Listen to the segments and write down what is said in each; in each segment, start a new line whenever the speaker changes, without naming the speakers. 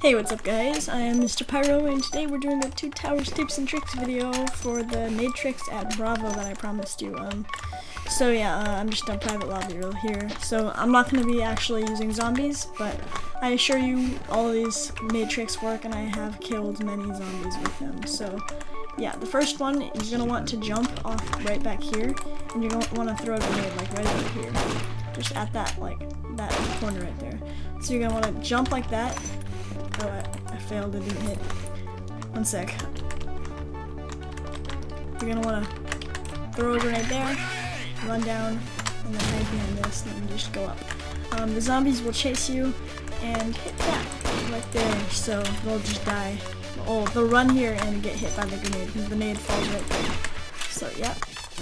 Hey, what's up guys? I am Mr. Pyro and today we're doing the Two Towers tips and tricks video for the nade tricks at Bravo that I promised you. Um, so yeah, uh, I'm just a private lobby real here. So I'm not going to be actually using zombies, but I assure you all these nade tricks work and I have killed many zombies with them. So yeah, the first one, you're going to want to jump off right back here and you're going to want to throw a grenade like right over here. Just at that, like, that corner right there. So you're going to want to jump like that Oh, I, I failed, didn't hit. One sec. You're gonna wanna throw a grenade there, run down, and then hide behind this, and then just go up. Um, the zombies will chase you and hit that right there, so they'll just die. Oh, they'll run here and get hit by the grenade, because the grenade falls right there. So, yeah.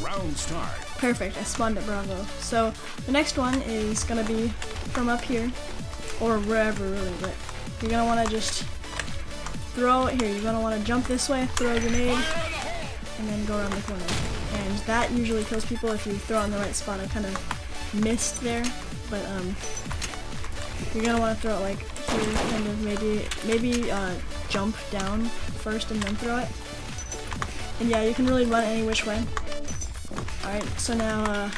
Round start.
Perfect, I spawned at Bravo. So, the next one is gonna be from up here, or wherever really, but you're gonna wanna just throw it here. You're gonna wanna jump this way, throw a grenade, and then go around the corner. And that usually kills people if you throw in the right spot. I kind of missed there, but um, you're gonna wanna throw it like here, kind of maybe, maybe uh, jump down first and then throw it. And yeah, you can really run any which way. Alright, so now uh,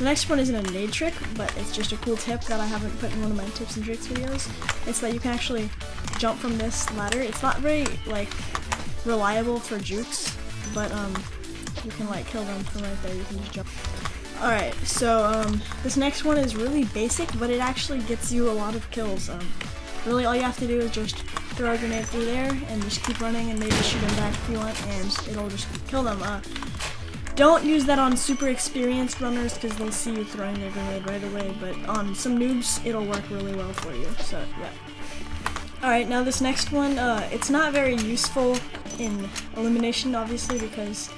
the next one isn't a nade trick, but it's just a cool tip that I haven't put in one of my tips and tricks videos. It's that you can actually jump from this ladder. It's not very, like, reliable for jukes, but, um, you can, like, kill them from right there. You can just jump. Alright, so, um, this next one is really basic, but it actually gets you a lot of kills. Um, really all you have to do is just throw a grenade through there and just keep running and maybe shoot them back if you want, and it'll just kill them. Uh, don't use that on super experienced runners because they'll see you throwing your grenade right away, but on some noobs, it'll work really well for you, so yeah. Alright, now this next one, uh, it's not very useful in elimination, obviously, because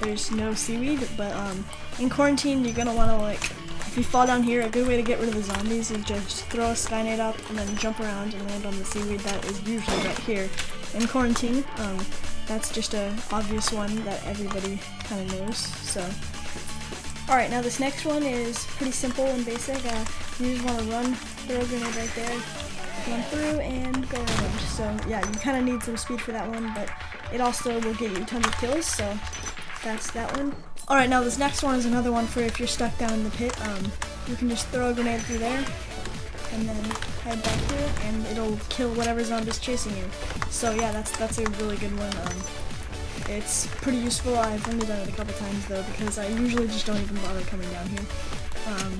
there's no seaweed, but um, in quarantine, you're gonna wanna, like, if you fall down here, a good way to get rid of the zombies is just throw a skynade up and then jump around and land on the seaweed that is usually right here. In quarantine, um, that's just a obvious one that everybody kind of knows. So, alright, now this next one is pretty simple and basic. Uh, you just want to run, throw a grenade right there, run through, and go around. So yeah, you kind of need some speed for that one, but it also will get you tons of kills, so that's that one. Alright, now this next one is another one for if you're stuck down in the pit. Um, you can just throw a grenade through there, and then head back here, and it'll kill whatever zombie's chasing you. So yeah, that's that's a really good one. Um, it's pretty useful. I've only done it a couple times though, because I usually just don't even bother coming down here. Um,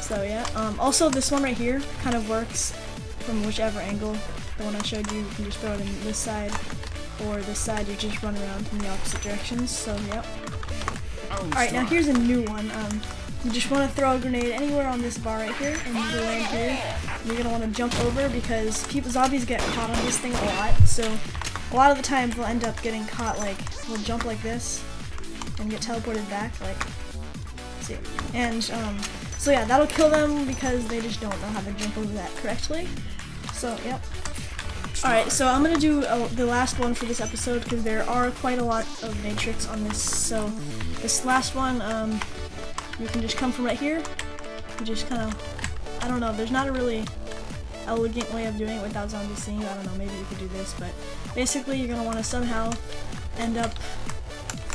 so yeah. Um, also, this one right here kind of works from whichever angle. The one I showed you, you can just throw it in this side, or this side, you just run around in the opposite directions. So yep. Alright, now here's a new one. Um, you just want to throw a grenade anywhere on this bar right here, and you land here. You're to want to jump over because people zombies get caught on this thing a lot, so a lot of the times they'll end up getting caught, like, they'll jump like this, and get teleported back, like, see. And, um, so yeah, that'll kill them because they just don't know how to jump over that correctly. So, yep. Alright, so I'm going to do uh, the last one for this episode because there are quite a lot of nade tricks on this. So, this last one, um, you can just come from right here. You just kind of, I don't know, there's not a really elegant way of doing it without zombies seeing you. I don't know, maybe you could do this, but basically you're going to want to somehow end up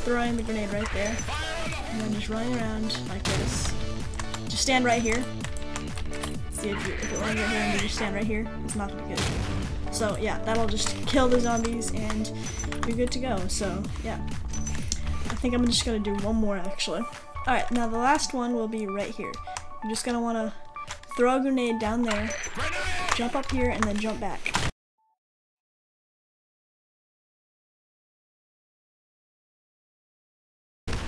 throwing the grenade right there. And then just running around like this. Just stand right here. See if, you, if it lands right here and you just stand right here, it's not going to be good. So yeah, that'll just kill the zombies and you're good to go. So yeah. I think I'm just going to do one more actually. Alright, now the last one will be right here. You're just want to throw a grenade down there, jump up here, and then jump back.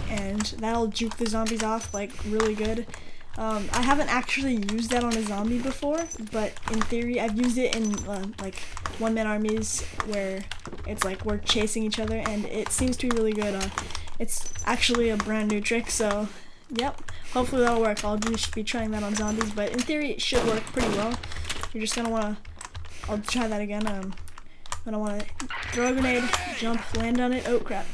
And that'll juke the zombies off like really good. Um, I haven't actually used that on a zombie before, but in theory, I've used it in uh, like one-man armies where it's like we're chasing each other, and it seems to be really good. Uh, it's actually a brand new trick, so yep. Hopefully that'll work. I'll just be trying that on zombies, but in theory it should work pretty well. You're just gonna wanna, I'll try that again. Um, I'm gonna wanna throw a grenade, jump, land on it. Oh crap.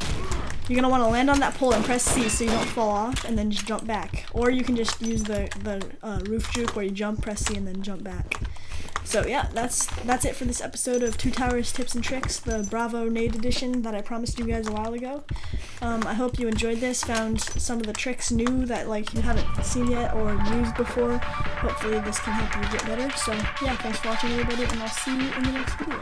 You're gonna wanna land on that pole and press C so you don't fall off, and then just jump back. Or you can just use the the uh, roof juke where you jump, press C, and then jump back. So yeah, that's that's it for this episode of Two Towers Tips and Tricks, the Bravo Nade edition that I promised you guys a while ago. Um, I hope you enjoyed this, found some of the tricks new that like you haven't seen yet or used before. Hopefully this can help you get better. So yeah, thanks for watching everybody, and I'll see you in the next video.